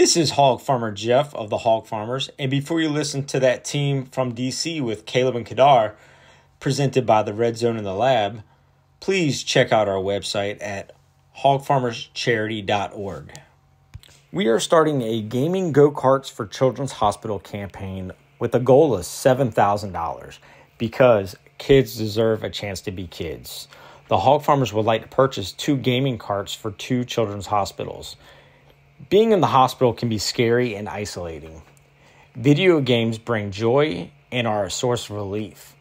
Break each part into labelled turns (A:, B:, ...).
A: This is Hog Farmer Jeff of the Hog Farmers, and before you listen to that team from DC with Caleb and Khadar, presented by the Red Zone in the Lab, please check out our website at hogfarmerscharity.org. We are starting a gaming go karts for Children's Hospital campaign with a goal of $7,000 because kids deserve a chance to be kids. The Hog Farmers would like to purchase two gaming carts for two children's hospitals. Being in the hospital can be scary and isolating. Video games bring joy and are a source of relief.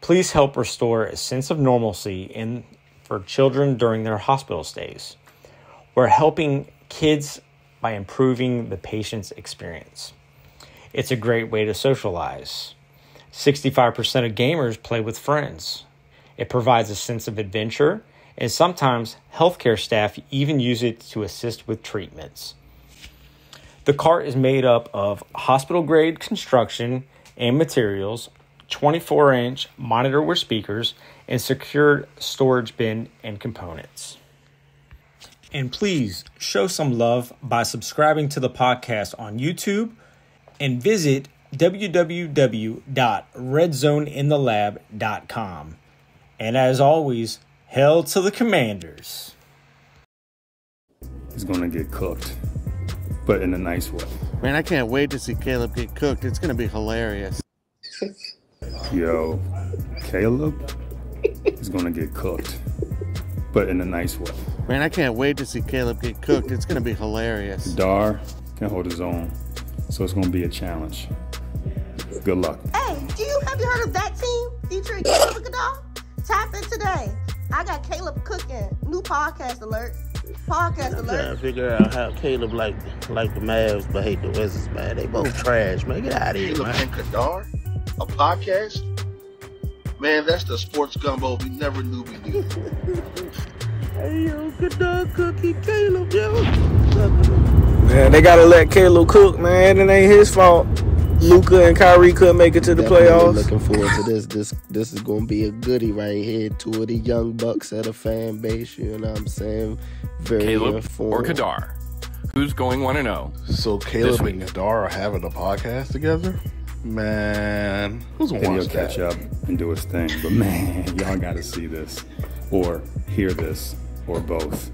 A: Please help restore a sense of normalcy in for children during their hospital stays. We're helping kids by improving the patient's experience. It's a great way to socialize. 65% of gamers play with friends. It provides a sense of adventure and sometimes healthcare staff even use it to assist with treatments. The cart is made up of hospital grade construction and materials, 24 inch monitor with speakers, and secured storage bin and components. And please show some love by subscribing to the podcast on YouTube and visit www.redzoneinthelab.com. And as always, Hell to the Commanders.
B: He's gonna get cooked, but in a nice way.
C: Man, I can't wait to see Caleb get cooked. It's gonna be hilarious.
B: Yo, Caleb is gonna get cooked, but in a nice way.
C: Man, I can't wait to see Caleb get cooked. It's gonna be hilarious.
B: Dar can hold his own, so it's gonna be a challenge. Good luck.
D: Hey, do you have you heard of that team featuring Caleb Khadar? Tap in today. I got Caleb cooking. New podcast alert. Podcast
C: I'm trying to figure out how Caleb like like the Mavs but hate the Wizards, man. They both trash, man. Get out of here,
E: Caleb
C: man.
E: and Khadar, a podcast. Man, that's the sports gumbo we never knew we needed.
C: Hey, yo, good dog cookie, Caleb, yo.
F: Man, they gotta let Caleb cook, man. It ain't his fault. Luka and Kyrie couldn't make it to the
G: Definitely
F: playoffs.
G: Looking forward to this. This this is gonna be a goodie right here. Two of the young bucks at a fan base. You know what I'm saying? Very
H: Caleb or
G: informed.
H: Khadar? Who's going 1 0?
I: So Caleb and Nadar are having a podcast together? Man, who's gonna
B: Maybe he'll catch up and do his thing. But man, y'all gotta see this, or hear this, or both.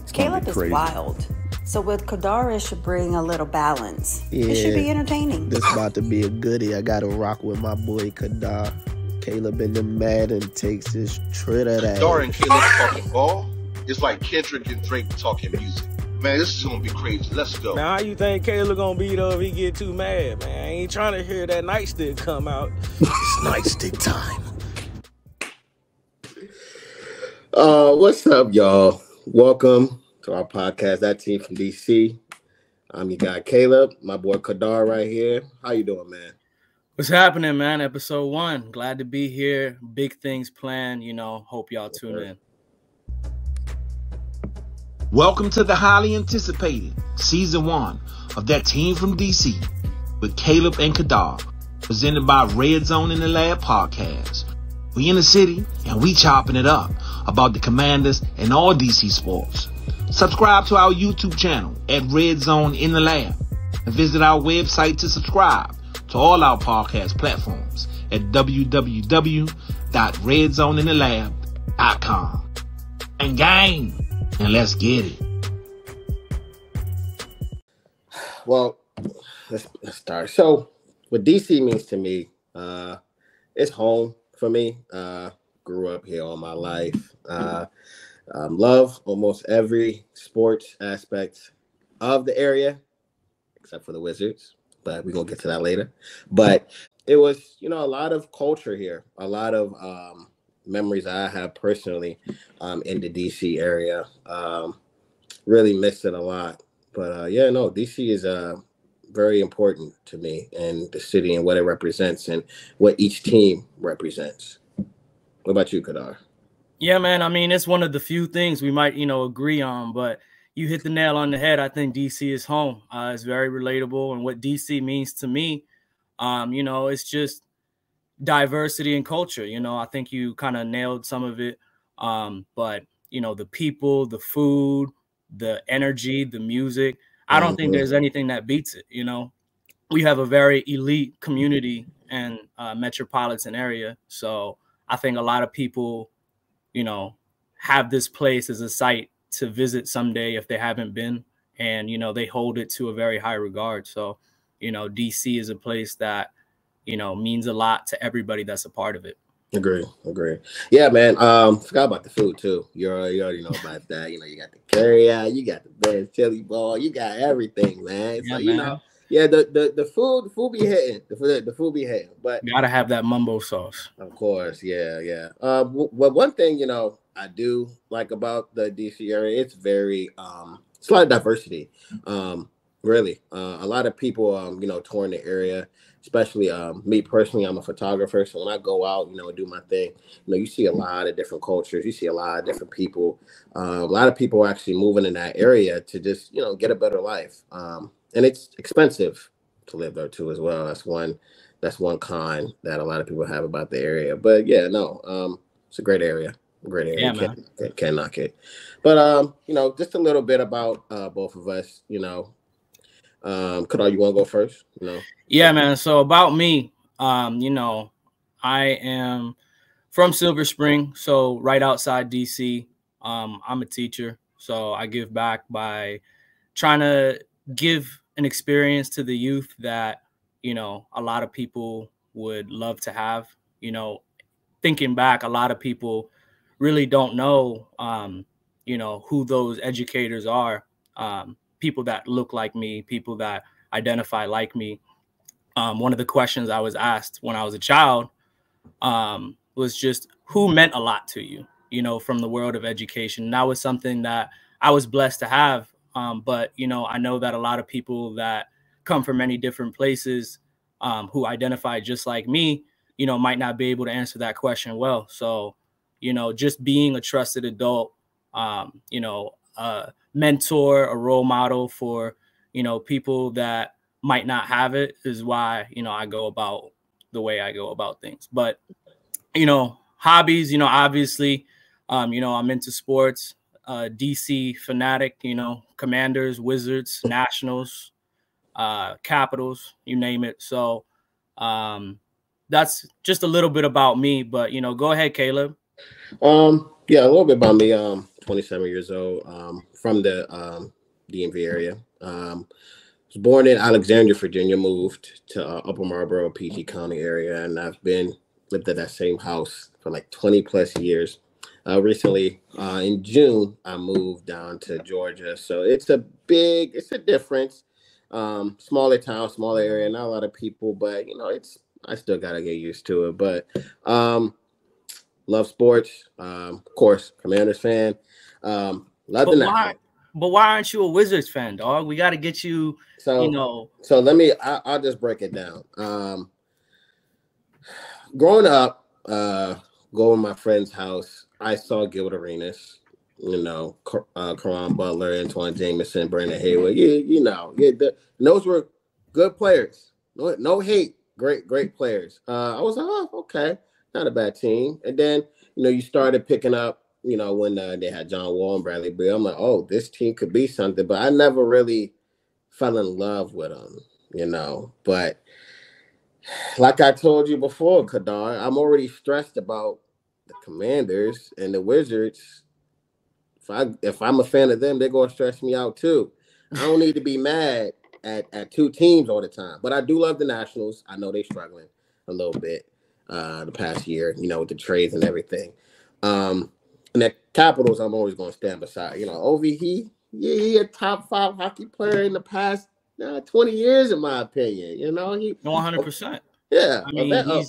B: It's
J: Caleb
B: be
J: is wild. So with Khadar, it should bring a little balance. It should be entertaining.
G: This about to be a goodie. I gotta rock with my boy Khadar. Caleb in the Madden takes his trit of that.
E: Khadar and Caleb talking ball is like Kendrick and Drake talking music. Man, this is gonna be crazy. Let's go.
F: Now, how you think Caleb gonna beat up if he get too mad, man? I ain't trying to hear that nightstick come out.
G: It's nightstick time.
K: Uh, what's up, y'all? Welcome to our podcast. That team from DC. I'm your guy Caleb, my boy Khadar right here. How you doing, man?
L: What's happening, man? Episode one. Glad to be here. Big things planned. You know, hope y'all tune in.
M: Welcome to the highly anticipated season one of that team from DC with Caleb and Khadar, presented by Red Zone in the Lab podcast. We in the city and we chopping it up about the Commanders and all DC sports. Subscribe to our YouTube channel at Red Zone in the Lab and visit our website to subscribe to all our podcast platforms at www.redzoneinthelab.com. And gang, and let's get it.
K: Well, let's, let's start. So, what DC means to me, uh, it's home for me. Uh, grew up here all my life. Uh, um, love almost every sports aspect of the area, except for the Wizards. But we're gonna get to that later. But it was, you know, a lot of culture here, a lot of um, memories I have personally um, in the DC area. Um, really missed it a lot. But uh, yeah, no, DC is uh, very important to me and the city and what it represents and what each team represents. What about you, Khadar?
L: Yeah, man. I mean, it's one of the few things we might, you know, agree on, but you hit the nail on the head. I think DC is home. Uh, it's very relatable, and what DC means to me, um, you know, it's just diversity and culture. You know, I think you kind of nailed some of it. Um, but you know, the people, the food, the energy, the music. I don't think
K: Mhm.
L: there's anything that beats it. You know, we have a very elite community and uh, metropolitan area, so I think a lot of people, you know, have this place as a site to visit someday if they haven't been, and you know they hold it to a very high regard. So, you know, DC is a place that you know means a lot to everybody that's a part of it.
K: Agree, agree. Yeah, man. Um, forgot about the food too. You already, you already know about that. You know, you got the curry out, you got the Ben's Chili Bowl, you got everything, man. So
L: Yeah,
K: you know, yeah, the, the the food, food be hitting, the food, the food be hitting. But
L: Gotta have that mumbo sauce.
K: of course, yeah, yeah. Uh, w- well, one thing you know I do like about the DC area, it's very um, it's a lot of diversity. Um, really, uh, a lot of people, um, you know, touring the area. Especially um, me personally, I'm a photographer, so when I go out, you know, do my thing, you know, you see a lot of different cultures, you see a lot of different people. Uh, a lot of people are actually moving in that area to just, you know, get a better life. Um, and it's expensive to live there too, as well. That's one, that's one con that a lot of people have about the area. But yeah, no, um, it's a great area, great area.
L: Yeah,
K: You can't, can't, can't knock it. But um, you know, just a little bit about uh, both of us. You know, um, Khadar, you want to go first? You know,
L: Yeah, man. So about me, um, you know, I am from Silver Spring, so right outside DC. Um, I'm a teacher, so I give back by trying to give an experience to the youth that you know a lot of people would love to have. You know, thinking back, a lot of people really don't know, um, you know, who those educators are. Um, people that look like me, people that identify like me um, one of the questions I was asked when I was a child um, was just who meant a lot to you, you know, from the world of education. And that was something that I was blessed to have. Um, but, you know, I know that a lot of people that come from many different places um, who identify just like me, you know, might not be able to answer that question well. So, you know, just being a trusted adult, um, you know, a mentor, a role model for, you know, people that might not have it is why you know I go about the way I go about things. But you know, hobbies, you know, obviously, um, you know, I'm into sports, uh, DC fanatic, you know, Commanders, Wizards, Nationals, uh, Capitals, you name it. So um, that's just a little bit about me. But you know, go ahead, Caleb.
K: Um, yeah, a little bit about me. Um, 27 years old. Um, from the um DMV area. Um, was born in Alexandria, Virginia. Moved to uh, Upper Marlboro, PG County area, and I've been lived at that same house for like 20 plus years. Uh, recently, uh, in June, I moved down to Georgia. So it's a big, it's a difference. Um, smaller town, smaller area, not a lot of people, but you know, it's I still gotta get used to it. But um, love sports. Um, of course, Commanders fan. Um, love
L: But
K: the
L: why? But why aren't you a Wizards fan, dog? We got to get you.
K: So
L: you know,
K: so let me. I, I'll just break it down. Um, growing up, uh, going to my friend's house, I saw Gilbert Arenas. You know, uh, Caron Butler, Antawn Jamison, Brendan Haywood. You, you know, yeah, the, those were good players. No, no hate. Great, great players. Uh, I was like, oh, okay, not a bad team. And then, you know, you started picking up, you know, when uh, they had John Wall and Bradley Beal. I'm like, oh, this team could be something. But I never really fell in love with them, you know. But like I told you before, Khadar, I'm already stressed about the Commanders and the Wizards. If I if I'm a fan of them, they're gonna stress me out too. I don't need to be mad at, at two teams all the time. But I do love the Nationals. I know they're struggling a little bit uh the past year, you know, with the trades and everything. Um and the Capitals, I'm always gonna stand beside. You know, Ovi, he yeah, he a top five hockey player in the past uh, 20 years, in my opinion. You know, he
L: 100. percent
K: yeah.
L: I mean,
K: that- uh,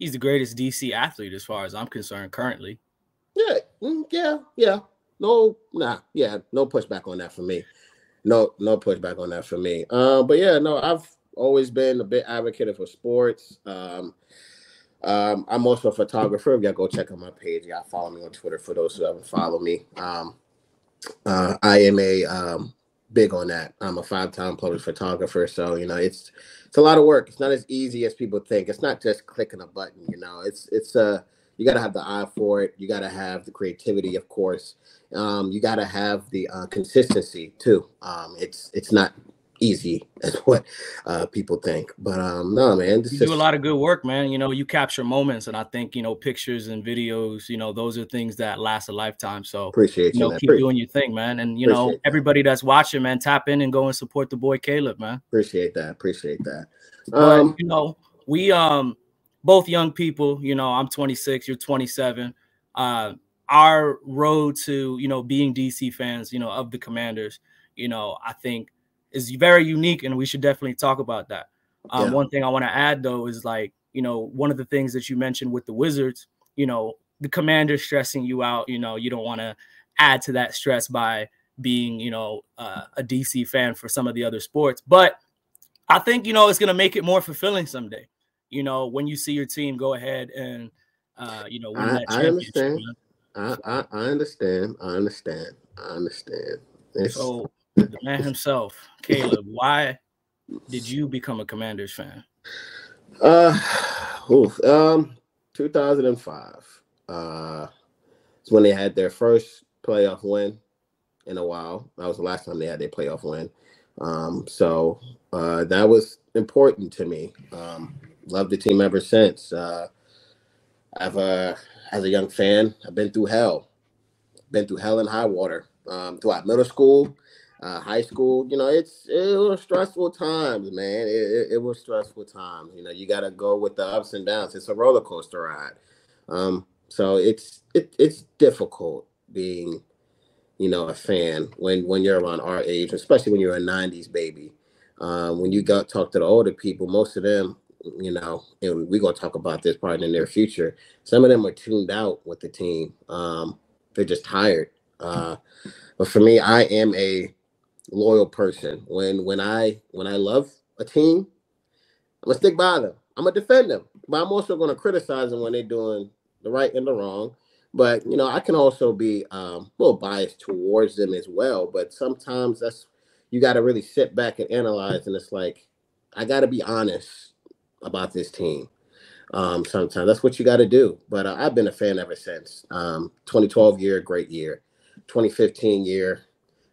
L: he's the greatest DC athlete as far as I'm concerned currently.
K: Yeah, mm, yeah, yeah. No, nah, yeah, no pushback on that for me. No, no pushback on that for me. Um, but yeah, no, I've always been a bit advocate for sports. Um, um, I'm also a photographer. Gotta go check out my page. Gotta follow me on Twitter for those who haven't followed me. Um, uh, I am a um, big on that. I'm a five-time published photographer, so you know it's it's a lot of work. It's not as easy as people think. It's not just clicking a button. You know, it's it's uh you got to have the eye for it. You got to have the creativity, of course. Um, you got to have the uh, consistency too. Um, it's it's not easy as what uh, people think, but um, no, man,
L: you do a lot of good work, man. You know, you capture moments, and I think you know pictures and videos. You know, those are things that last a lifetime. So
K: appreciate
L: you. Know, keep
K: Appreciate-
L: doing your thing, man. And you know,
K: Appreciate that.
L: everybody that's watching, man, tap in and go and support the boy Caleb, man.
K: Appreciate that. Appreciate that.
L: But
K: Um,
L: you know, we um both young people, you know, I'm 26, you're 27. Uh our road to, you know, being DC fans, you know, of the commanders, you know, I think is very unique and we should definitely talk about that. Um,
N: Yeah.
L: one thing I want to add though is like, you know, one of the things that you mentioned with the Wizards, you know, the commander stressing you out, you know, you don't want to add to that stress by being, you know, uh, a DC fan for some of the other sports. But I think you know it's gonna make it more fulfilling someday. You know, when you see your team go ahead and uh, you know win
K: I,
L: that
K: I
L: championship.
K: understand. I, I I understand. I understand. I understand. It's,
L: So the man himself, Caleb, why did you become a Commanders fan?
K: Uh, oof, um, 2005. Uh, it's when they had their first playoff win in a while. That was the last time they had their playoff win. Um, so uh, that was important to me. Um, loved the team ever since. Uh, I've uh, as a young fan, I've been through hell, been through hell and high water. Um, throughout middle school, uh, high school, you know, it's it was stressful times, man. It, it, it was stressful times. You know, you got to go with the ups and downs. It's a roller coaster ride. Um, so it's it, it's difficult being, you know, a fan when when you're around our age, especially when you're a '90s baby. Um, when you go talk to the older people, most of them, you know, and we're gonna talk about this probably in the near future. Some of them are tuned out with the team. Um, they're just tired. Uh, but for me, I am a loyal person. When when I when I love a team, I'm gonna stick by them. I'm gonna defend them, but I'm also gonna criticize them when they're doing the right and the wrong. But you know, I can also be um, a little biased towards them as well. But sometimes that's you got to really sit back and analyze, and it's like I got to be honest about this team. Um, sometimes that's what you got to do. But uh, I've been a fan ever since. Um, 2012 year, great year. 2015 year,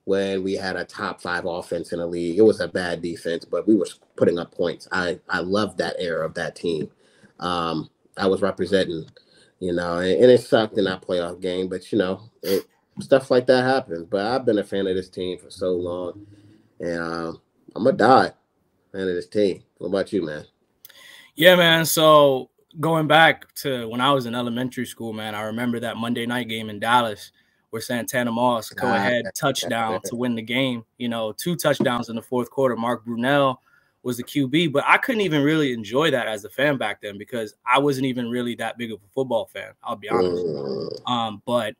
K: when we had a top five offense in the league. It was a bad defense, but we were putting up points. I I loved that era of that team. Um, I was representing, you know, and, and it sucked in that playoff game, but you know, it, stuff like that happens. But I've been a fan of this team for so long, and um, I'm gonna die fan of this team. What about you, man?
L: Yeah, man. So going back to when I was in elementary school, man, I remember that Monday night game in Dallas where Santana Moss go
K: Ah,
L: ahead touchdown to win the game. You know, two touchdowns in the fourth quarter. Mark Brunell was the QB, but I couldn't even really enjoy that as a fan back then because I wasn't even really that big of a football fan. I'll be honest.
K: Mm.
L: Um, but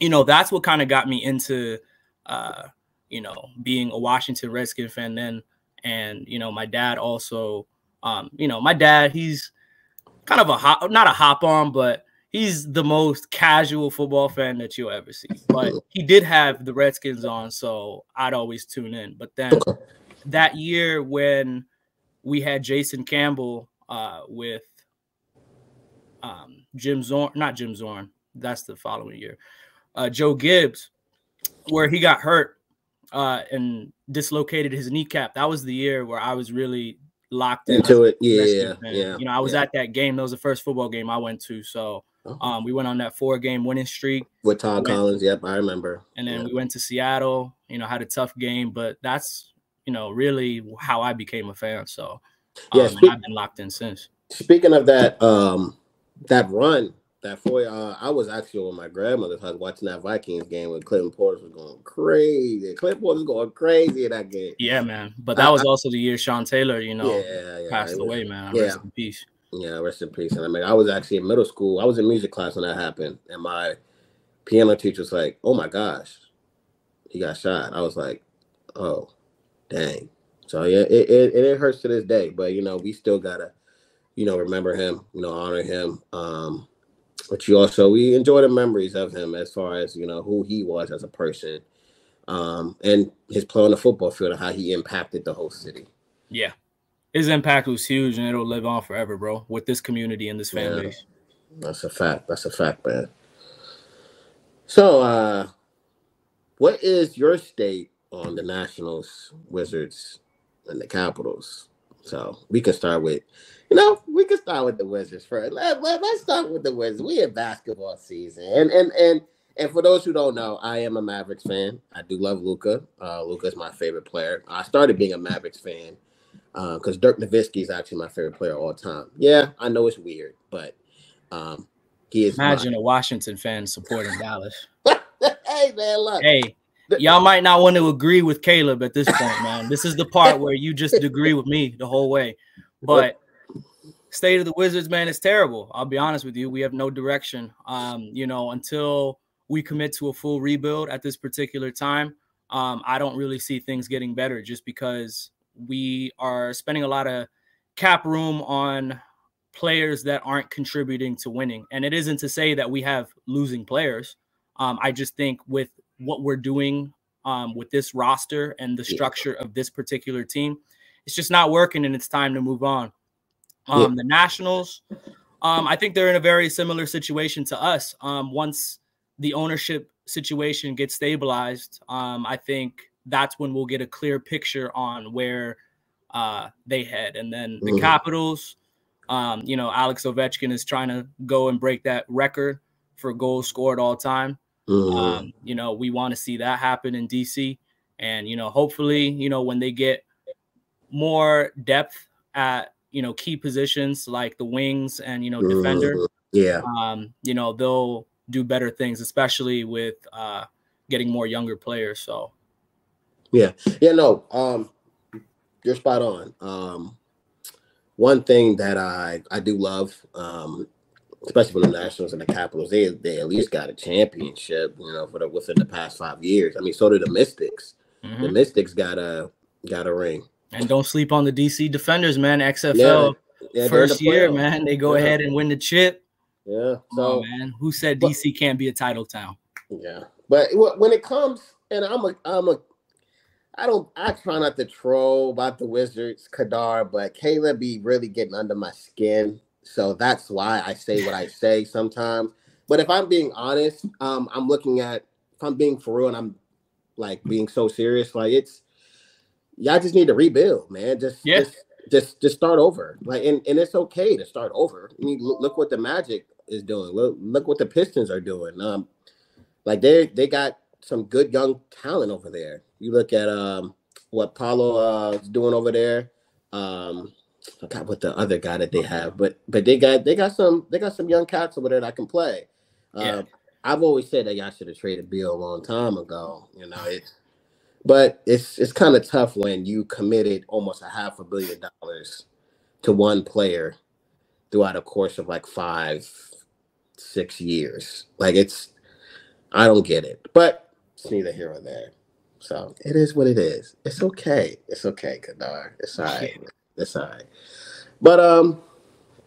L: you know, that's what kind of got me into uh, you know, being a Washington Redskin fan then. And you know, my dad also, um, you know, my dad, he's kind of a hop, not a hop on, but he's the most casual football fan that you'll ever see. But he did have the Redskins on, so I'd always tune in. But then that year when we had Jason Campbell uh, with um, Jim Zorn, not Jim Zorn, that's the following year, uh, Joe Gibbs, where he got hurt uh, and dislocated his kneecap. That was the year where I was really locked
K: Into
L: as
K: it, yeah, yeah,
L: You know, I was
K: yeah.
L: At that game. That was the first football game I went to. So um, we went on that four game winning streak.
K: With Todd Collins, yep, I remember.
L: and then
K: Yeah.
L: we went to Seattle. You know, had a tough game, but that's you know really how I became a fan. So
K: Yeah,
L: um, and
K: speak-
L: I've been locked in since.
K: Speaking of that, um, that run, that four, uh, I was actually with my grandmother's house watching that Vikings game when Clinton Portis was going crazy. Clinton Portis was going crazy in that game.
L: Yeah, man. But that was also the year Sean Taylor, you know,
K: Yeah, yeah,
L: passed
K: was-
L: away, man.
K: yeah.
L: Rest in peace.
K: Yeah, rest in peace. And I mean, I was actually in middle school. I was in music class when that happened, and my piano teacher was like, "Oh my gosh, he got shot." I was like, "Oh, dang." So yeah, it it, it hurts to this day, but you know, we still gotta, you know, remember him, you know, honor him. Um, but you also we enjoy the memories of him as far as you know who he was as a person, um, and his play on the football field and how he impacted the whole city.
L: Yeah. His impact was huge and it'll live on forever, bro, with this community and this fan
K: Yeah.
L: base.
K: That's a fact. That's a fact, man. So, uh, what is your state on the Nationals, Wizards, and the Capitals? So we can start with, you know, we can start with the Wizards first. Let, let, us start with the Wizards. We in basketball season, and and and and for those who don't know, I am a Mavericks fan. I do love Luka. Uh, Luka is my favorite player. I started being a Mavericks fan because uh, Dirk Nowitzki is actually my favorite player of all time. Yeah, I know it's weird, but um, he is.
L: Imagine a Washington fan supporting Dallas.
K: hey man, look.
L: Hey, y'all might not want to agree with Caleb at this point, man. This is the part where you just agree with me the whole way. But state of the Wizards, man, is terrible. I'll be honest with you. We have no direction. Um, you know, until we commit to a full rebuild at this particular time, um, I don't really see things getting better just because we are spending a lot of cap room on players that aren't contributing to winning. And it isn't to say that we have losing players. Um, I just think with what we're doing um, with this roster and the structure of this particular team, it's just not working and it's time to move on. Um, yeah. The Nationals, um, I think they're in a very similar situation to us. Um, once the ownership situation gets stabilized, um, I think that's when we'll get a clear picture on where uh, they head. And then the mm-hmm. Capitals, um, you know, Alex Ovechkin is trying to go and break that record for goals scored all time. Mm-hmm. Um, you know, we want to see that happen in DC. And, you know, hopefully, you know, when they get more depth at, you know, key positions like the wings and, you know, mm-hmm. defender,
K: yeah,
L: um, you know, they'll do better things, especially with uh, getting more younger players. So,
K: yeah, yeah, no, um, you're spot on. Um, one thing that I I do love, um, especially for the Nationals and the Capitals, they they at least got a championship, you know, for the within the past five years. I mean, so did the Mystics. Mm-hmm. The Mystics got a got a ring.
L: And don't sleep on the DC Defenders, man. XFL yeah, yeah, first year, man. They go yeah. ahead and win the chip.
K: Yeah.
L: So, oh, man, who said but, DC can't be a title town?
K: Yeah, but when it comes, and I'm a I'm a I don't. I try not to troll about the Wizards, Khadar, but Caleb be really getting under my skin. So that's why I say what I say sometimes. But if I'm being honest, um, I'm looking at if I'm being for real and I'm like being so serious, like it's y'all just need to rebuild, man. Just yeah. just just just start over. Like and, and it's okay to start over. I mean, look, look what the Magic is doing. Look look what the Pistons are doing. Um, like they they got some good young talent over there. You look at um what Paolo uh, is doing over there. Um, I forgot what the other guy that they have, but but they got they got some they got some young cats over there that can play. Yeah. Uh, I've always said that y'all should have traded Beal a long time ago. You know, it's but it's it's kind of tough when you committed almost a half a billion dollars to one player throughout a course of like five, six years. Like it's I don't get it. But it's neither here or there. So it is what it is. It's okay. It's okay, Khadar. It's all right. It's all right. But um,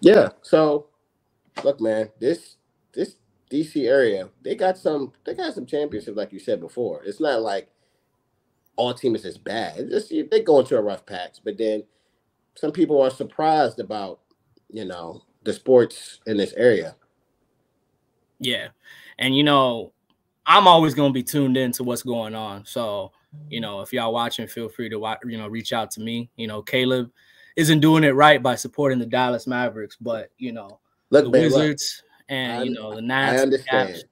K: yeah. So look, man, this this DC area, they got some they got some championships, like you said before. It's not like all teams is as bad. It's just they go into a rough patch, but then some people are surprised about, you know, the sports in this area.
L: Yeah. And you know, I'm always going to be tuned in to what's going on. So, you know, if y'all watching, feel free to watch, you know, reach out to me. You know, Caleb isn't doing it right by supporting the Dallas Mavericks, but you know, look, the man, Wizards look, and I, you know the Nats.
K: I understand.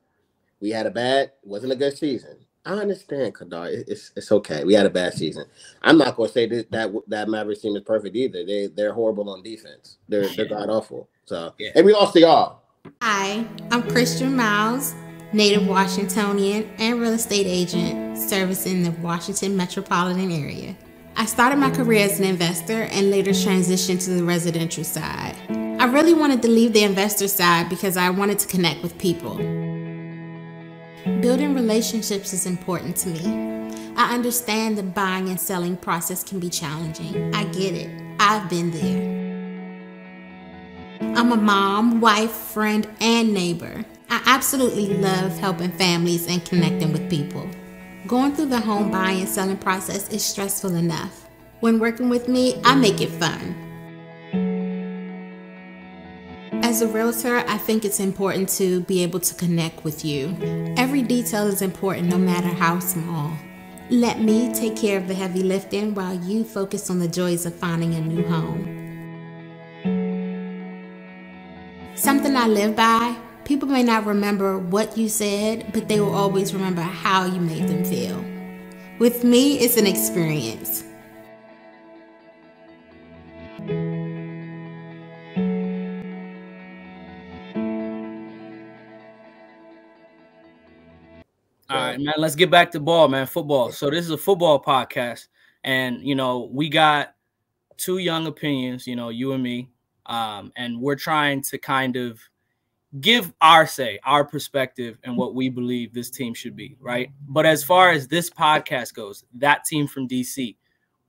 K: We had a bad, wasn't a good season. I understand, Khadar. It's it's okay. We had a bad season. I'm not going to say that that that Mavericks team is perfect either. They they're horrible on defense. They're they're god awful. So yeah. and we lost to y'all.
N: Hi, I'm Christian Miles native Washingtonian, and real estate agent servicing the Washington metropolitan area. I started my career as an investor and later transitioned to the residential side. I really wanted to leave the investor side because I wanted to connect with people. Building relationships is important to me. I understand the buying and selling process can be challenging. I get it. I've been there. I'm a mom, wife, friend, and neighbor. I absolutely love helping families and connecting with people. Going through the home buying and selling process is stressful enough. When working with me, I make it fun. As a realtor, I think it's important to be able to connect with you. Every detail is important, no matter how small. Let me take care of the heavy lifting while you focus on the joys of finding a new home. Something I live by people may not remember what you said, but they will always remember how you made them feel. With me, it's an experience.
L: All right, man. Let's get back to ball, man. Football. So this is a football podcast, and you know we got two young opinions. You know, you and me, um, and we're trying to kind of give our say, our perspective, and what we believe this team should be, right? But as far as this podcast goes, that team from DC,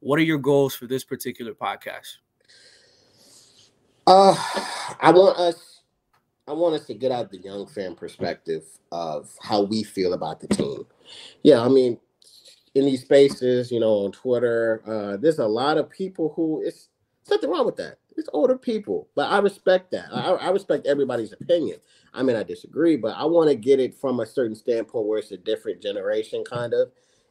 L: what are your goals for this particular podcast?
K: Uh, I want us I want us to get out the young fan perspective of how we feel about the team. Yeah, I mean, in these spaces, you know, on Twitter, uh, there's a lot of people who it's nothing wrong with that. It's older people, but I respect that. I, I respect everybody's opinion. I mean, I disagree, but I want to get it from a certain standpoint where it's a different generation, kind of,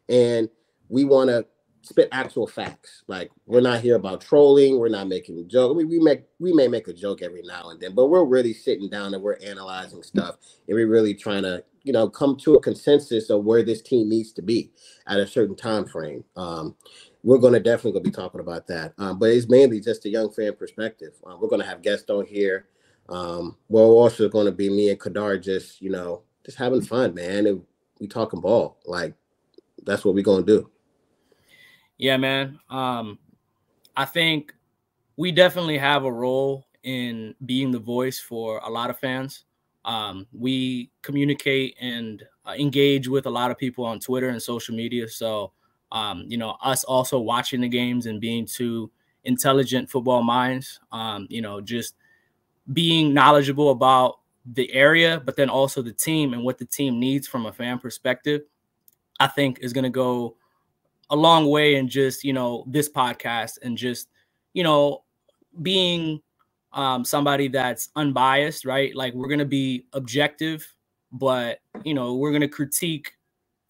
K: and we want to spit actual facts. Like we're not here about trolling. We're not making a joke. Mean, we make we may make a joke every now and then, but we're really sitting down and we're analyzing stuff, and we're really trying to you know come to a consensus of where this team needs to be at a certain time frame. Um, we're going to definitely going to be talking about that, um, but it's mainly just a young fan perspective. Uh, we're going to have guests on here. Um, we're also going to be me and Khadar just you know just having fun, man, and we talking ball. Like that's what we're going to do.
L: Yeah, man. Um, I think we definitely have a role in being the voice for a lot of fans. Um, we communicate and uh, engage with a lot of people on Twitter and social media. So, um, you know, us also watching the games and being two intelligent football minds, um, you know, just being knowledgeable about the area, but then also the team and what the team needs from a fan perspective, I think is going to go a long way in just you know this podcast and just you know being um, somebody that's unbiased, right? Like we're gonna be objective, but you know we're gonna critique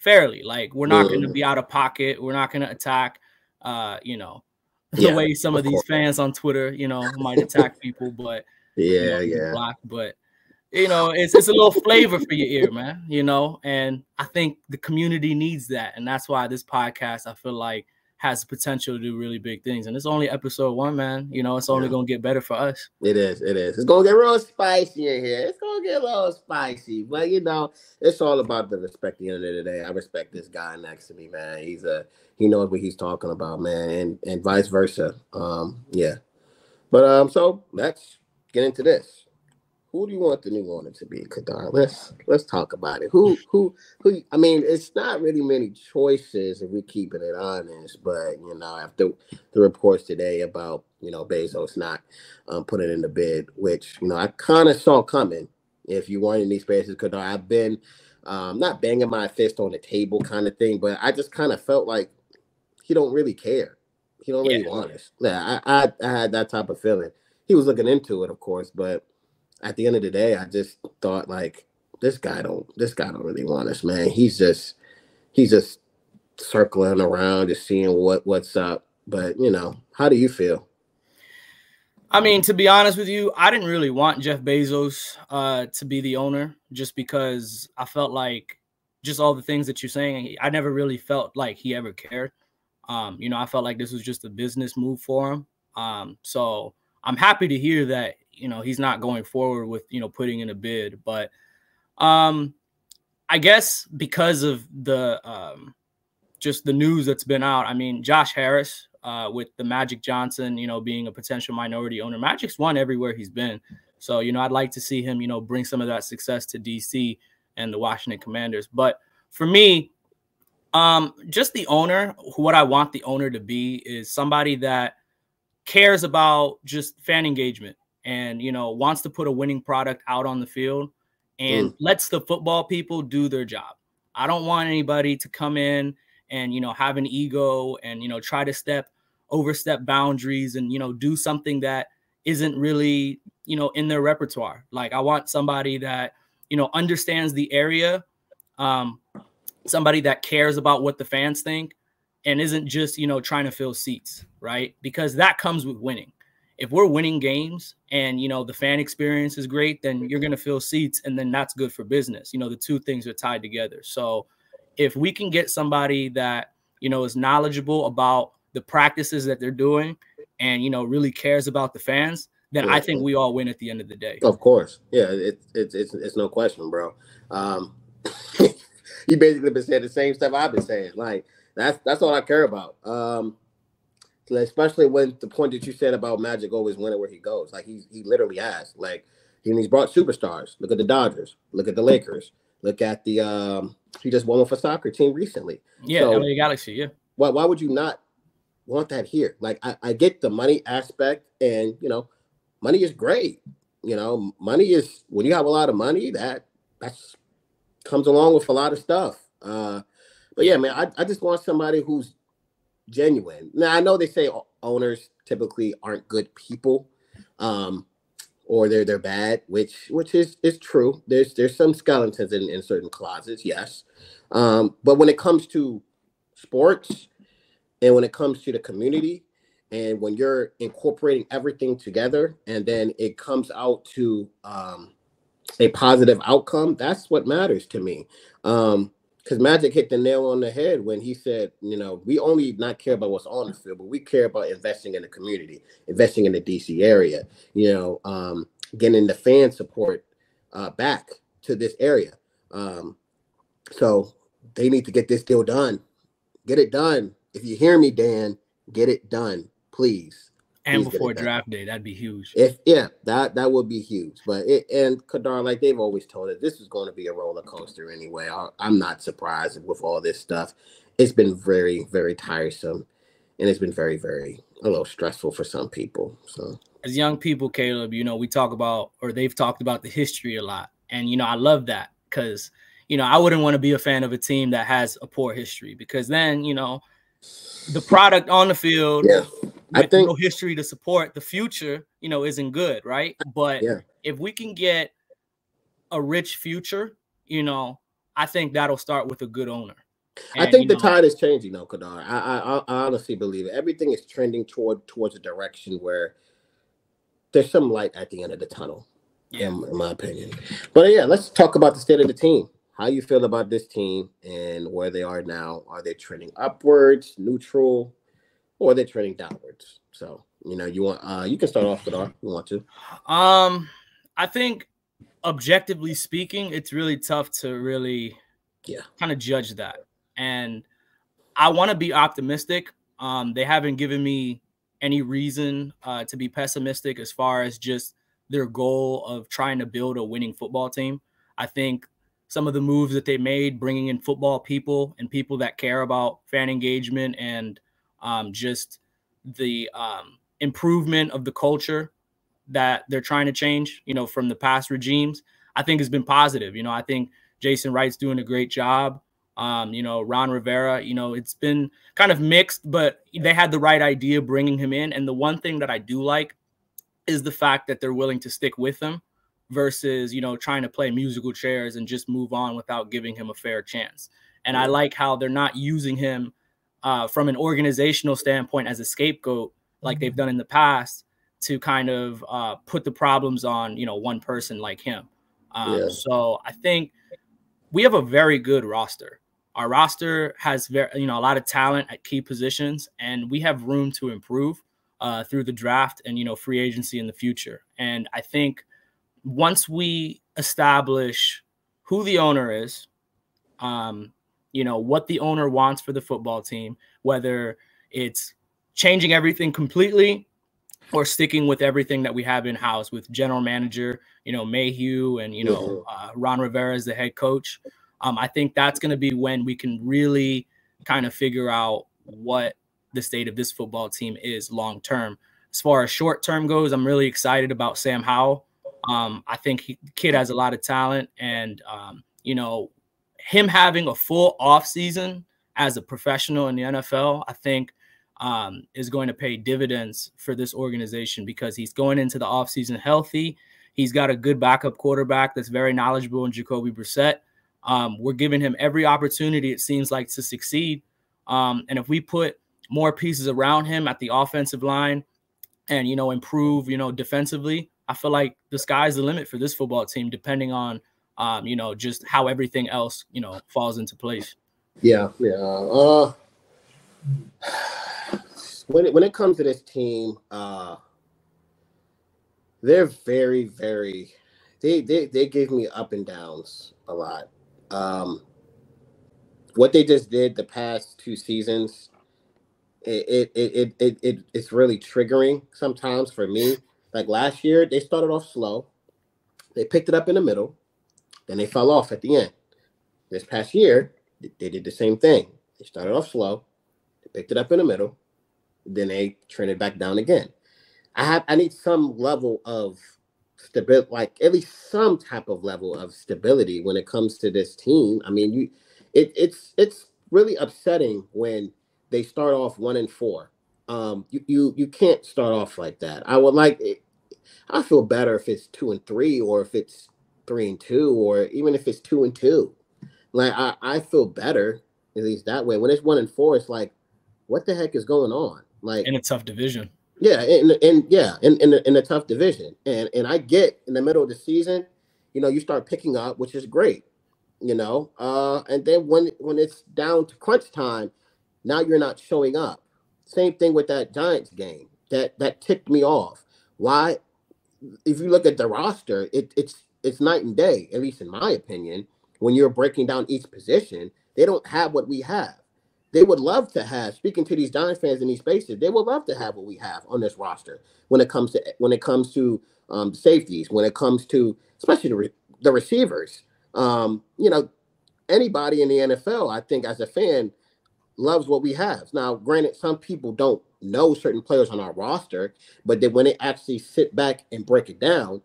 L: fairly. Like we're not gonna be out of pocket. We're not gonna attack. Uh, you know the
K: Yeah,
L: way some of,
K: of
L: these
K: course.
L: fans on Twitter, you know, might attack people, but you
K: Yeah,
L: know,
K: yeah.
L: block. But you know, it's it's a little flavor for your ear, man. You know, and I think the community needs that, and that's why this podcast I feel like has the potential to do really big things. And it's only episode one, man. You know, it's only
K: Yeah.
L: gonna get better for us.
K: It is. It is. It's gonna get real spicy in here. It's gonna get a little spicy, but you know, it's all about the respect. At the end of the day, I respect this guy next to me, man. He's a he knows what he's talking about, man, and and vice versa. Um, yeah. But um, so let's get into this. Who do you want the new owner to be, Khadar? Let's let's talk about it. Who who who? I mean, it's not really many choices if we're keeping it honest, but you know, after the reports today about you know Bezos not um, putting in the bid, which you know I kind of saw coming. If you weren't in these spaces, Khadar, I've been um, not banging my fist on the table kind of thing, but I just kind of felt like he don't really care. He don't really
L: Yeah.
K: want us. Yeah, I, I I had that type of feeling. He was looking into it, of course, but at the end of the day, I just thought like this guy don't this guy don't really want us, man. He's just he's just circling around, just seeing what what's up. But you know, how do you feel?
L: I mean, to be honest with you, I didn't really want Jeff Bezos uh, to be the owner just because I felt like just all the things that you're saying, I never really felt like he ever cared. Um, you know, I felt like this was just a business move for him. Um, so I'm happy to hear that, you know, he's not going forward with, you know, putting in a bid. But um, I guess because of the um, just the news that's been out, I mean, Josh Harris uh, with the Magic Johnson, you know, being a potential minority owner. Magic's won everywhere he's been. So, you know, I'd like to see him, you know, bring some of that success to DC and the Washington Commanders. But for me, um, just the owner, what I want the owner to be is somebody that cares about just fan engagement and, you know, wants to put a winning product out on the field and
K: Mm.
L: lets the football people do their job. I don't want anybody to come in and, you know, have an ego and, you know, try to step overstep boundaries and, you know, do something that isn't really you know, in their repertoire. Like I want somebody that, you know, understands the area, um, somebody that cares about what the fans think and isn't just, you know, trying to fill seats, right? Because that comes with winning. If we're winning games and, you know, the fan experience is great, then you're going to fill seats and then that's good for business. You know, the two things are tied together. So if we can get somebody that, you know, is knowledgeable about the practices that they're doing and, you know, really cares about the fans, then I think we all win at the end of the day.
K: Of course, yeah, it's it's it's, it's no question, bro. Um, you basically been saying the same stuff I've been saying. Like that's that's all I care about. Um, especially when the point that you said about Magic always winning where he goes. Like he he literally has. Like he, he's brought superstars. Look at the Dodgers. Look at the Lakers. Look at the um. He just won with a soccer team recently.
L: Yeah, so, LA Galaxy. Yeah.
K: Why why would you not want that here? Like I, I get the money aspect, and you know money is great. You know, money is when you have a lot of money, that that's comes along with a lot of stuff. Uh, but yeah, man, I, I just want somebody who's genuine. Now I know they say owners typically aren't good people, um, or they're they're bad, which which is is true. There's there's some skeletons in, in certain closets, yes. Um, but when it comes to sports and when it comes to the community, and when you're incorporating everything together and then it comes out to um, a positive outcome that's what matters to me um, because Magic hit the nail on the head when he said, you know, we only not care about what's on the field, but we care about investing in the community, investing in the DC area, you know, um, getting the fan support uh, back to this area. Um, so they need to get this deal done. Get it done. If you hear me, Dan, get it done please.
L: And before draft day, that'd be huge.
K: If yeah, that that would be huge. But it and Khadar, like they've always told us, this is going to be a roller coaster anyway. I, I'm not surprised with all this stuff. It's been very, very tiresome, and it's been very, very a little stressful for some people. So
L: as young people, Caleb, you know, we talk about or they've talked about the history a lot. And you know, I love that because you know, I wouldn't want to be a fan of a team that has a poor history because then, you know, the product on the field
K: yeah. I think
L: no history to support the future, you know, isn't good, right? But
K: yeah.
L: if we can get a rich future, you know, I think that'll start with a good owner.
K: And, I think the know, tide is changing, though, Khadar. I, I, I honestly believe it. Everything is trending toward towards a direction where there's some light at the end of the tunnel, yeah. in, in my opinion. But yeah, let's talk about the state of the team how you feel about this team and where they are now. Are they trending upwards, neutral, or they're they trending downwards? So you know, you want uh you can start off with our you want to.
L: Um, I think objectively speaking, it's really tough to really
K: yeah
L: kind of judge that. And I want to be optimistic. Um, they haven't given me any reason uh, to be pessimistic as far as just their goal of trying to build a winning football team. I think some of the moves that they made, bringing in football people and people that care about fan engagement and um, just the um, improvement of the culture that they're trying to change, you know, from the past regimes, I think has been positive. You know, I think Jason Wright's doing a great job. Um, you know, Ron Rivera, you know, it's been kind of mixed, but they had the right idea bringing him in. And the one thing that I do like is the fact that they're willing to stick with him versus you know trying to play musical chairs and just move on without giving him a fair chance. And I like how they're not using him uh, from an organizational standpoint as a scapegoat like they've done in the past to kind of uh, put the problems on you know one person like him. Um, yeah. So I think we have a very good roster. Our roster has very you know a lot of talent at key positions, and we have room to improve uh, through the draft and you know free agency in the future. And I think once we establish who the owner is, um, you know, what the owner wants for the football team, whether it's changing everything completely or sticking with everything that we have in house with general manager, you know, Mayhew and, you know, uh, Ron Rivera as the head coach. Um, I think that's going to be when we can really kind of figure out what the state of this football team is long term. As far as short term goes, I'm really excited about Sam Howell. Um, I think he, kid has a lot of talent, and um, you know, him having a full off season as a professional in the NFL, I think um, is going to pay dividends for this organization because he's going into the offseason healthy. He's got a good backup quarterback that's very knowledgeable in Jacoby Brissett. Um, we're giving him every opportunity, it seems like, to succeed. Um, and if we put more pieces around him at the offensive line and, you know, improve, you know, defensively, I feel like the sky's the limit for this football team, depending on, um, you know, just how everything else, you know, falls into place.
K: Yeah, yeah. Uh, when it, when it comes to this team, uh, they're very, very. They they they give me up and downs a lot. Um, what they just did the past two seasons, it it it it, it it's really triggering sometimes for me. Like last year, they started off slow, they picked it up in the middle, then they fell off at the end. This past year, they did the same thing. They started off slow, they picked it up in the middle, then they trended back down again. I have I need some level of stability, like at least some type of level of stability when it comes to this team. I mean, you it, it's it's really upsetting when they start off one and four. Um, you you you can't start off like that. I would like I feel better if it's two and three or if it's three and two or even if it's two and two. Like I, I feel better at least that way. When it's one and four, it's like, what the heck is going on? Like
L: in a tough division.
K: Yeah, and, and yeah, in in a, in a tough division, and and I get in the middle of the season, you know, you start picking up, which is great, you know, uh, and then when when it's down to crunch time, now you're not showing up. Same thing with that Giants game. That that ticked me off. Why? If you look at the roster, it, it's it's night and day, at least in my opinion. When you're breaking down each position, they don't have what we have they would love to have speaking to these Giants fans in these spaces. They would love to have what we have on this roster when it comes to when it comes to um, safeties, when it comes to especially the, re- the receivers. Um, you know, anybody in the NFL, I think, as a fan, loves what we have. Now, granted, some people don't know certain players on our roster, but then when they actually sit back and break it down,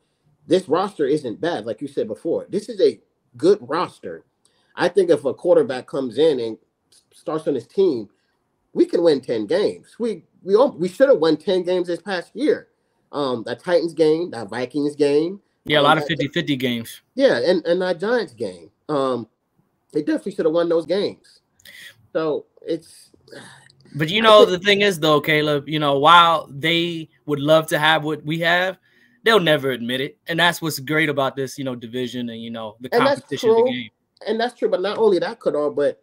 K: this roster isn't bad. Like you said before, this is a good roster. I think if a quarterback comes in and starts on his team, we can win 10 games. We we all, we should have won 10 games this past year. Um, that Titans game, that Vikings game.
L: Yeah, a
K: um,
L: lot of
K: that-
L: 50-50 games.
K: Yeah, and, and that Giants game. Um, they definitely should have won those games. So it's
L: But you know, the thing is though, Caleb, you know, while they would love to have what we have, they'll never admit it. And that's what's great about this, you know, division and you know, the
K: and
L: competition of the game.
K: And that's true. But not only that, Khadar, but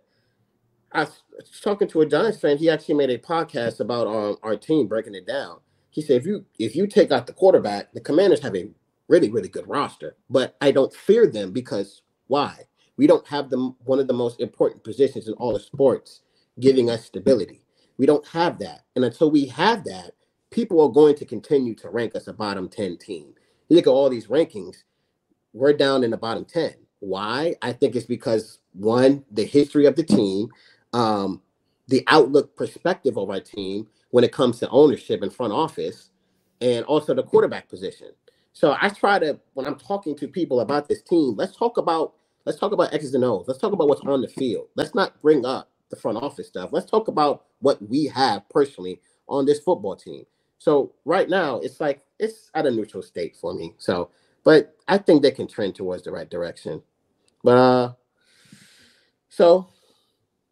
K: I was talking to a Giants fan. He actually made a podcast about um, our team breaking it down. He said if you if you take out the quarterback, the Commanders have a really really good roster, but I don't fear them because why? We don't have them one of the most important positions in all of sports, giving us stability. We don't have that, and until we have that, people are going to continue to rank us a bottom ten team. You look at all these rankings, we're down in the bottom 10. Why? I think it's because one, the history of the team, um, the outlook perspective of our team when it comes to ownership and front office, and also the quarterback position. So I try to when I'm talking to people about this team, let's talk about let's talk about X's and O's. Let's talk about what's on the field. Let's not bring up the front office stuff. Let's talk about what we have personally on this football team. So right now it's like it's at a neutral state for me. So, but I think they can trend towards the right direction. But uh so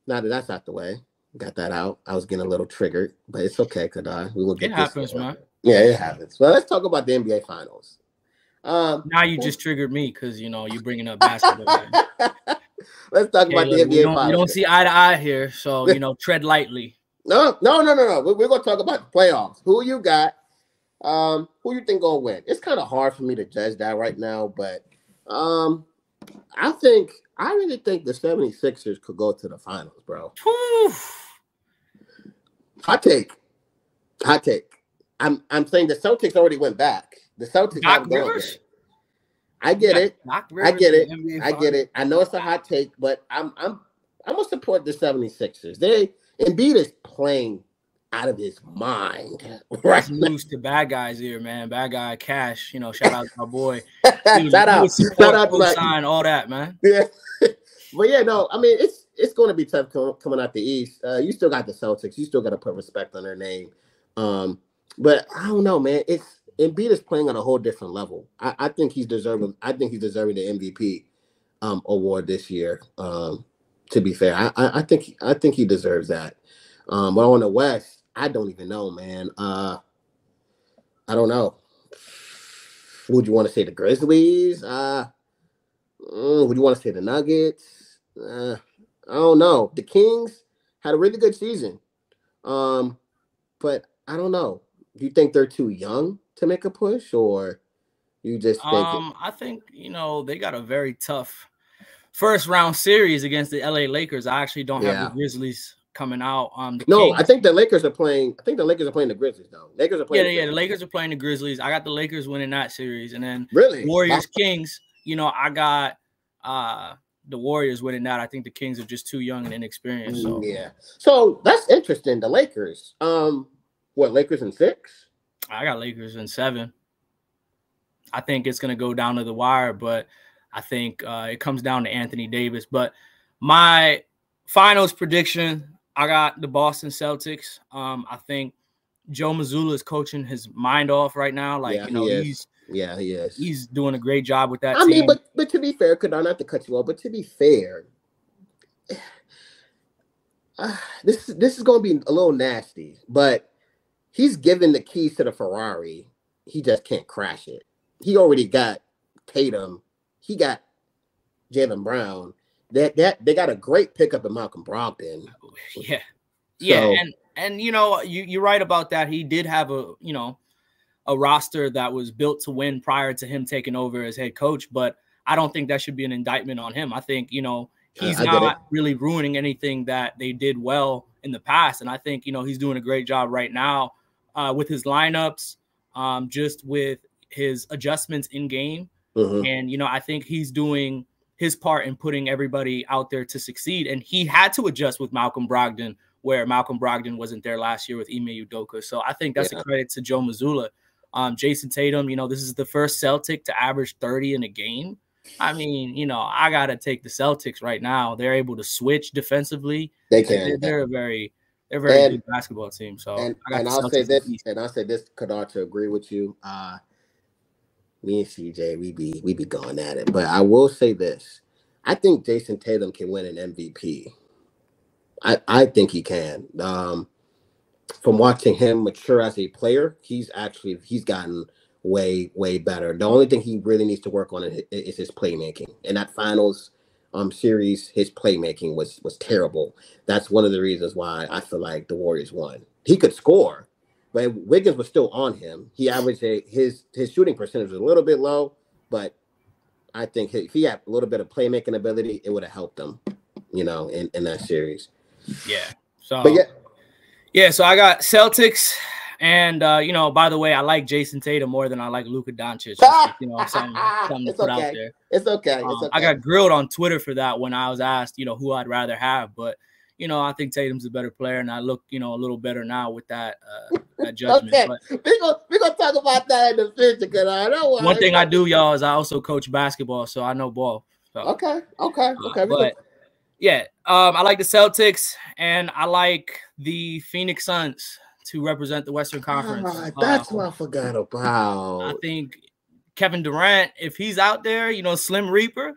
K: now that that's out the way, got that out. I was getting a little triggered, but it's okay, Khadar. We will get
L: It happens, man.
K: Yeah, it happens. Well, let's talk about the NBA finals. Um
L: Now you just triggered me because you know you're bringing up basketball.
K: let's talk about the
L: Caleb,
K: NBA
L: we don't,
K: finals.
L: we don't see eye to eye here, so you know tread lightly.
K: No, no, no, no, no. We're, gonna talk about the playoffs. Who you got? Um, who you think gonna win? It's kind of hard for me to judge that right now, but um, I think I really think the 76ers could go to the finals, bro. Hot take. Hot take. I'm I'm saying the Celtics already went back. The Celtics
L: Doc Rivers?
K: I get it. I get it. I get it. I know it's a hot take, but I'm I'm I'm gonna support the 76ers. They Embiid is playing out of his mind right
L: news to bad guys here, man. Bad guy Cash, you know, shout out to my boy.
K: Shout out. Shout out to
L: sign all that, man.
K: Yeah. but yeah, no, I mean it's it's going to be tough com- coming out the East. Uh, you still got the Celtics. You still got to put respect on their name. Um, but I don't know, man. It's Embiid is playing on a whole different level. I, I think he's deserving. I think he's deserving the MVP um, award this year. Um, to be fair, I, I, I think I think he deserves that. Um, but on the West, I don't even know, man. Uh, I don't know. Would you want to say the Grizzlies? Uh, mm, would you want to say the Nuggets? Uh, I don't know. The Kings had a really good season, um, but I don't know. Do you think they're too young to make a push, or you just think?
L: Um, I think you know they got a very tough first round series against the LA Lakers. I actually don't
K: Yeah.
L: have the Grizzlies coming out. Um, the
K: no,
L: Kings-
K: I think the Lakers are playing. I think the Lakers are playing the Grizzlies though. Lakers are
L: yeah,
K: playing.
L: yeah,
K: the
L: the Lakers are playing the Grizzlies. I got the Lakers winning that series, and then
K: Really?
L: Warriors
K: Wow.
L: Kings. You know, I got uh the Warriors winning that. I think the Kings are just too young and inexperienced. So
K: Yeah. So that's interesting. The Lakers. Um, what Lakers in six?
L: I got Lakers in seven. I think it's gonna go down to the wire, but I think uh, it comes down to Anthony Davis. But my finals prediction, I got the Boston Celtics. Um, I think Joe Mazzulla is coaching his mind off right now. Like
K: yeah,
L: you know,
K: he
L: he's
K: yeah, he is.
L: he's doing a great job with that
K: I
L: team.
K: mean, but but to be fair, could I not have to cut you off? But to be fair, uh, this this is going to be a little nasty. But he's given the keys to the Ferrari. He just can't crash it. He already got Tatum. He got Jaylen Brown. That that they got a great pickup in Malcolm Brogdon.
L: Yeah. Yeah,
K: So-
L: and and you know, you you're right about that. He did have a, you know, a roster that was built to win prior to him taking over as head coach, but I don't think that should be an indictment on him. I think, you know, he's
K: I
L: not really ruining anything that they did well in the past and I think, you know, he's doing a great job right now uh with his lineups, um just with his adjustments in game.
K: Mhm.
L: And you know, I think he's doing his part in putting everybody out there to succeed. And he had to adjust with Malcolm Brogdon, where Malcolm Brogdon wasn't there last year with Ime Udoka. So I think that's
K: Yeah.
L: a credit to Joe Mazzulla. Um, Jayson Tatum, you know, this is the first Celtic to average 30 in a game. I mean, you know, I gotta take the Celtics right now. They're able to switch defensively.
K: They
L: They're-
K: can.
L: They're, a very, they're a very
K: And-
L: good basketball team. So
K: and,
L: I
K: and I'll say this, and I'll say this, Khadar, to agree with you. Uh me and CJ, we be we be going at it. But I will say this. I think Jayson Tatum can win an MVP. I, I think he can. Um from watching him mature as a player, he's actually he's gotten way, way better. The only thing he really needs to work on is, is his playmaking. In that finals um series, his playmaking was was terrible. That's one of the reasons why I feel like the Warriors won. He could score, but Wiggins was still on him. He averaged a, his his shooting percentage was a little bit low, but I think if he had a little bit of playmaking ability, it would have helped him, you know, in, in that series.
L: Yeah. So
K: But yeah,
L: Yeah, so I got Celtics, and uh, you know, by the way, I like Jayson Tatum more than I like Luka Doncic. Just, you know, something, something to
K: It's
L: put
K: okay.
L: out there.
K: it's okay. It's
L: Um,
K: okay.
L: I got grilled on Twitter for that when I was asked, you know, who I'd rather have, but you know, I think Tatum's a better player, and I look, you know, a little better now with that uh, that judgment.
K: okay.
L: But
K: We're gonna we're gonna talk about that in the future, cause I don't know
L: one thing I do, y'all, is I also coach basketball, so I know ball. So.
K: Okay, okay, okay.
L: but yeah, um, I like the Celtics and I like the Phoenix Suns to represent the Western Conference.
K: Ah, that's
L: Uh,
K: what I forgot about.
L: I think Kevin Durant, if he's out there, you know, Slim Reaper,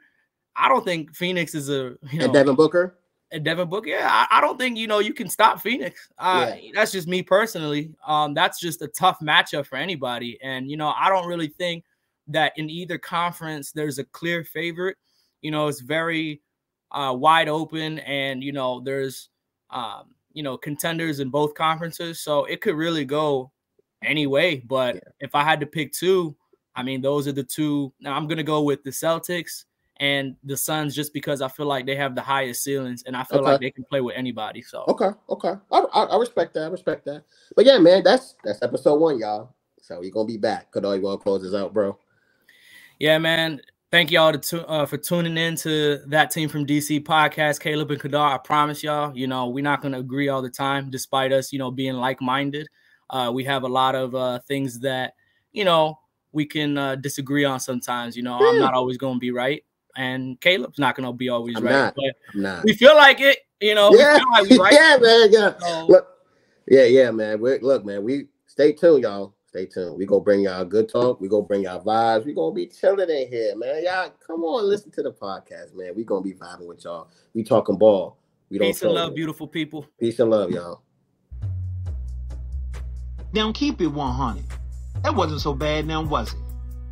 L: I don't think Phoenix is a you know
K: and Devin Booker.
L: and Devin Booker. Yeah, I, I don't think you know you can stop Phoenix. Uh, That's just me personally. Um, that's just a tough matchup for anybody, and you know I don't really think that in either conference there's a clear favorite. You know, it's very uh, wide open, and you know there's um, you know contenders in both conferences, so it could really go any way. But if I had to pick two, I mean those are the two. Now I'm gonna go with the Celtics and the Suns just because I feel like they have the highest ceilings and I feel like they can play with anybody. So
K: Okay, okay. I, I, I respect that. I respect that. But yeah, man, that's that's episode one, y'all. So we're gonna be back. Khadar you want to close this out, bro?
L: yeah, man. Thank y'all to uh, for tuning in to that team from DC podcast, Caleb and Khadar. I promise y'all, you know, we're not going to agree all the time, despite us, you know, being like minded. Uh, we have a lot of uh, things that, you know, we can uh, disagree on sometimes. You know, I'm not always going to be right. and Caleb's not gonna be always
K: I'm
L: right.
K: not.
L: But we feel like it, you know.
K: yeah,
L: like right.
K: yeah, man. Yeah.
L: So-
K: Look, yeah, yeah, man. we look, man. We stay tuned, y'all. Stay tuned. We gonna bring y'all good talk. We gonna bring y'all vibes. We gonna be chilling in here, man. Y'all, come on, listen to the podcast, man. We gonna be vibing with y'all. We talking ball. We don't
L: Peace and love,
K: it.
L: beautiful people.
K: Peace and love, y'all.
M: Now keep it 100. That wasn't so bad now, was it?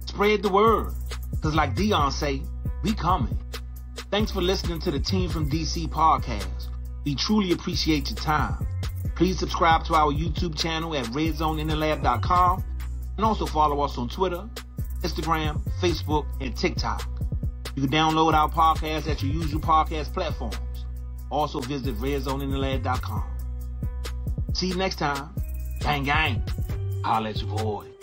M: Spread the word. Cause like Dion say, we coming. Thanks for listening to the Team from DC podcast. We truly appreciate your time. Please subscribe to our YouTube channel at redzoneinthelab.com and also follow us on Twitter, Instagram, Facebook, and TikTok. You can download our podcast at your usual podcast platforms. Also visit redzoneinthelab.com. See you next time. Gang gang. I'll let you boy.